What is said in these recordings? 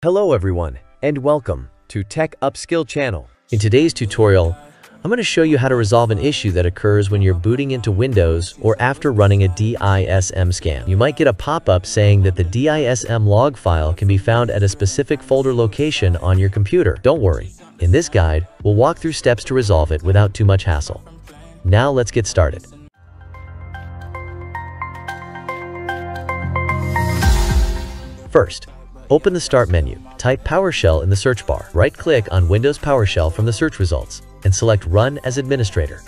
Hello everyone, and welcome to Tech Upskill channel. In today's tutorial, I'm going to show you how to resolve an issue that occurs when you're booting into Windows or after running a DISM scan. You might get a pop-up saying that the DISM log file can be found at a specific folder location on your computer. Don't worry, in this guide, we'll walk through steps to resolve it without too much hassle. Now let's get started. First, Open the Start menu, type PowerShell in the search bar. Right-click on Windows PowerShell from the search results and select Run as Administrator.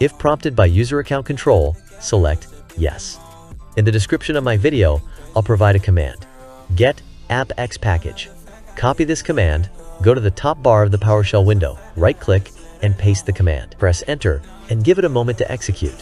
If prompted by User Account Control, select Yes. In the description of my video, I'll provide a command. Get AppX Package. Copy this command, go to the top bar of the PowerShell window, right-click, and paste the command. Press Enter, and give it a moment to execute.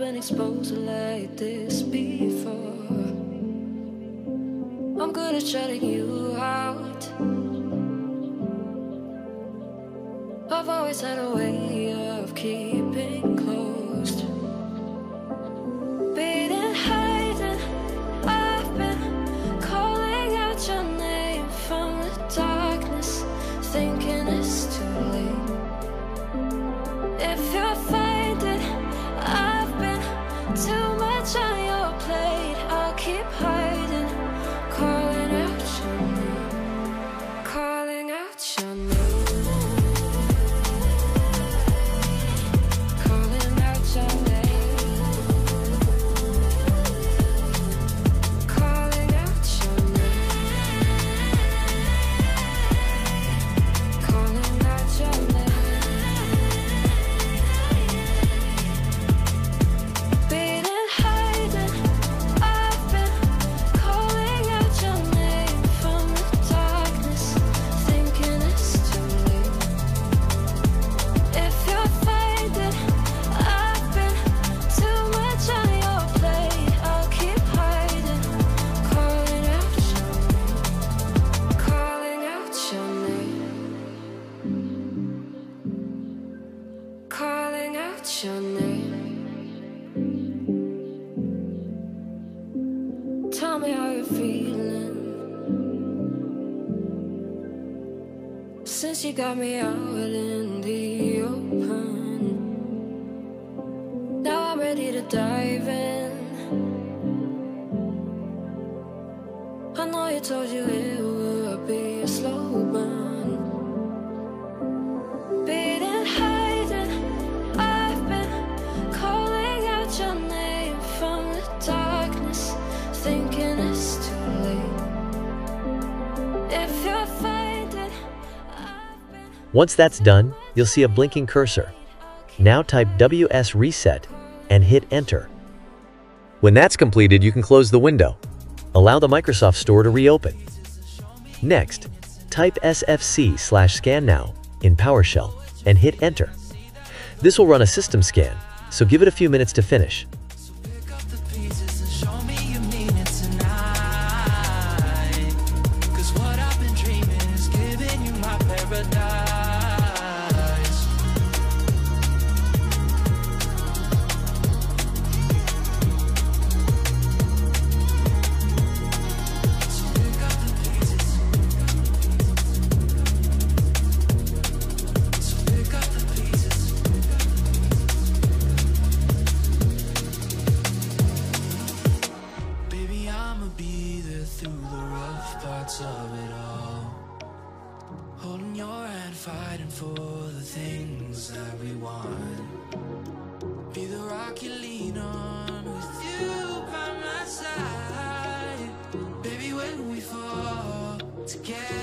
Been exposed like this before. I'm good at shutting you out. I've always had a way of keeping Keep Tell me how you're feeling. Since you got me out in the open, now I'm ready to dive in. I know you told you it would be slow Once that's done, you'll see a blinking cursor. Now type WS Reset and hit Enter. When that's completed, you can close the window. Allow the Microsoft Store to reopen. Next, type sfc slash scan now in PowerShell and hit Enter. This will run a system scan, so give it a few minutes to finish. Parts of it all. Holding your hand, fighting for the things that we want. Be the rock you lean on with you by my side. Baby, when we fall together,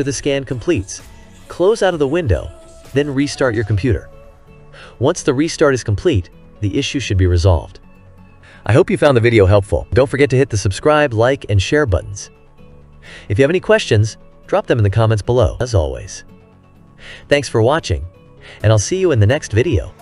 After the scan completes, close out of the window, then restart your computer. Once the restart is complete, the issue should be resolved. I hope you found the video helpful. Don't forget to hit the subscribe, like, and share buttons. If you have any questions, drop them in the comments below, as always. Thanks for watching, and I'll see you in the next video.